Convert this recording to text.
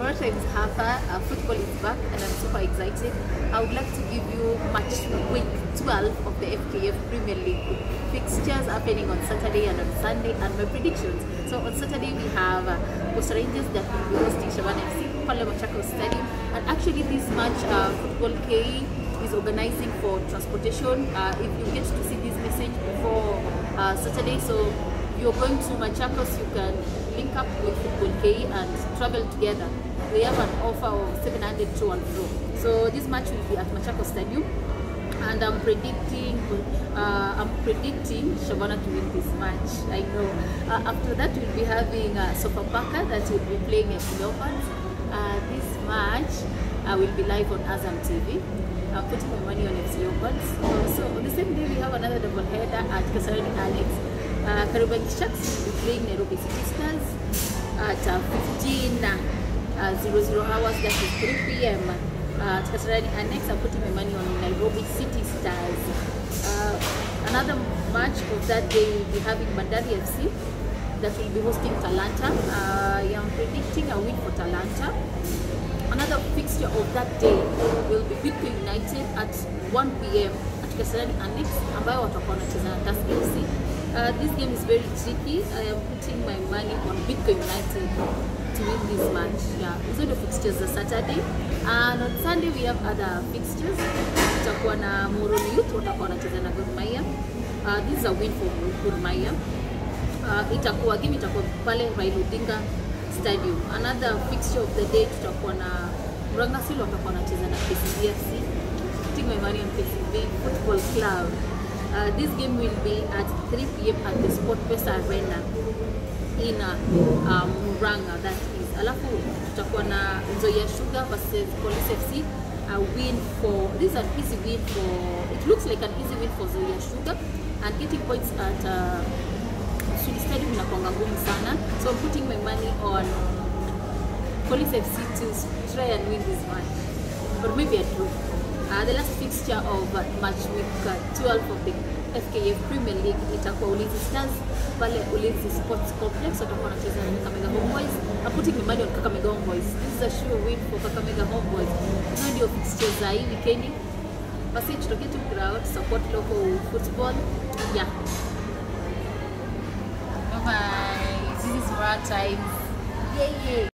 Moraa Times hapa, uh, football is back and I'm super excited. I would like to give you match week 12 of the FKF Premier League fixtures happening on Saturday and on Sunday and my predictions. So on Saturday we have uh, Posta Rangers that will be hosting Shabana FC, Pale Machakos Stadium. And actually this match, uh, Football K is organizing for transportation. Uh, if you get to see this message before uh, Saturday, so you're going to Machakos, you can link up with Football and travel together. We have an offer of 700 to and fro. So this match will be at Machakos Stadium, and I'm predicting, uh, I'm predicting Shabana to win this match. I know. Uh, after that, we'll be having uh, Sofapaka that will be playing at Leopards. Uh, this match uh, will be live on Azam TV. I'm putting my money on FC Leopards. So on the same day, we have another double header at Kasarani Annex. Uh, Kariobangi Sharks will be playing Nairobi City Stars at uh, 15 uh, 00 hours, that is 3 p.m. Uh, at Kasarani Annex. I'm putting my money on Nairobi City Stars. Uh, another match of that day will be having Bandari FC that will be hosting Talanta. Uh, I am predicting a win for Talanta. Another fixture of that day will be Bidco United at 1 p.m. at Kasarani Annex ambayo watakuwa wanacheza na Tusker FC. Uh, this game is very tricky. I am putting my money on Bitcoin United to win this match. Yeah, it's only fixtures on Saturday. And on Sunday we have other fixtures. Tutakuwa na Moroni Youth watakuwa wanacheza na Gor Mahia. Uh, this is a win for Gor Mahia. Uh, itakuwa game itakuwa pale Raila Odinga Stadium. Another fixture of the day tutakuwa na Murang'a Seal watakuwa wanacheza na KCFC. Putting my money on KCB Football Club. Uh, this game will be at 3 p.m. at the SportPesa Arena in uh, uh, Murang'a that is. Alafu tutakuwa na Nzoia Sugar versus Police FC. A win for this is an easy win for it looks like an easy win for Nzoia Sugar and getting points at uh, Sudi Stadium ngumu sana. So I'm putting my money on Police FC to try and win this match. Or maybe a draw. Uh, the last fixture of uh, match week uh, 12 of the FKF Premier League itakuwa Ulinzi Stars pale Ulinzi Sports Complex watakuwa wanacheza na Kakamega Homeboys. I'm putting my money on Kakamega Homeboys. This is a sure win for Kakamega Homeboys. Hiyo ndio fixture za hii weekend. Basi tutoke tu crowd support local football. Yeah. Bye bye. This is Mara Times. Yeah, yeah.